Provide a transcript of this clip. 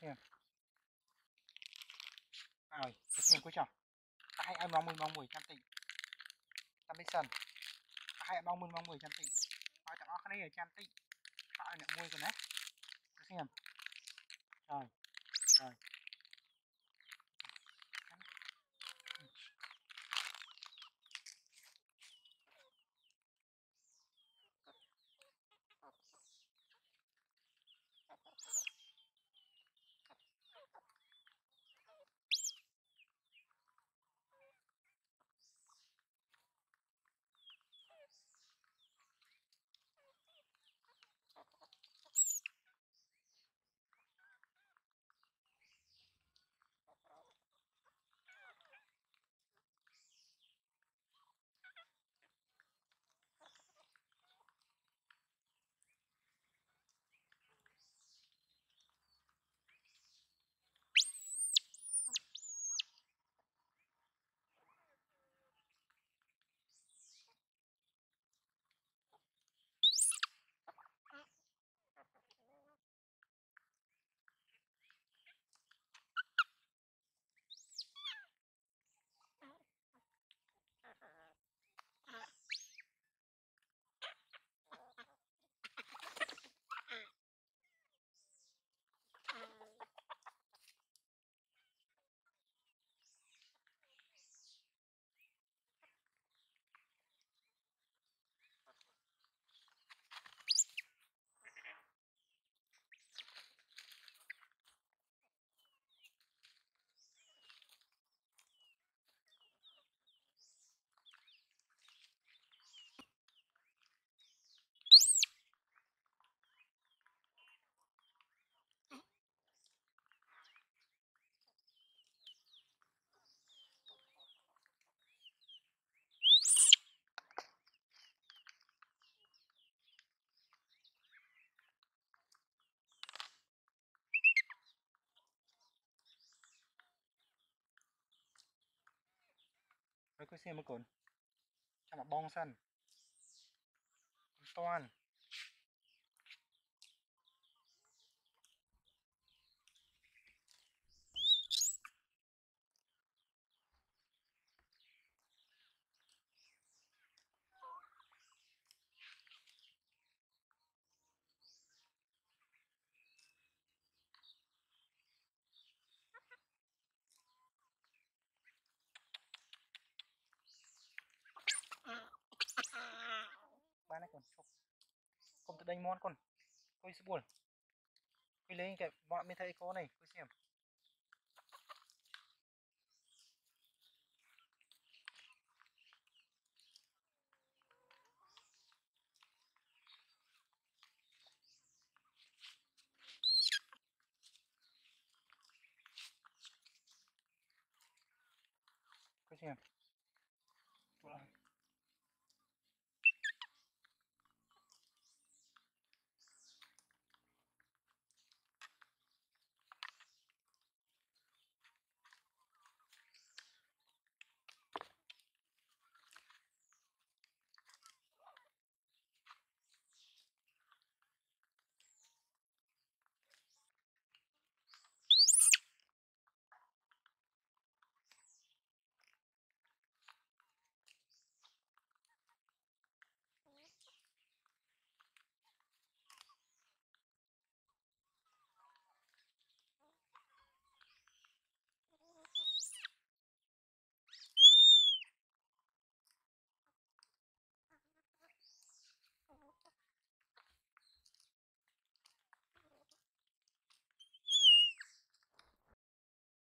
xem rồi cái xem cuối chồng ta hãy ăn mong mùi mong mùi trăm tỷ ta biết sần ta hãy mong mùi mong mùi trăm tỷ hỏi chẳng có cái này ở trăm tỷ hỏi nữa mùi của đấy. Cứ xem rồi rồi. ស្ងៀមមកកូនចាំមកបងសិនអត់តាន់ đánh món con. Coi sẽ buồn. Coi lấy cái bọn mình thấy có này coi xem. Coi xem. Tụi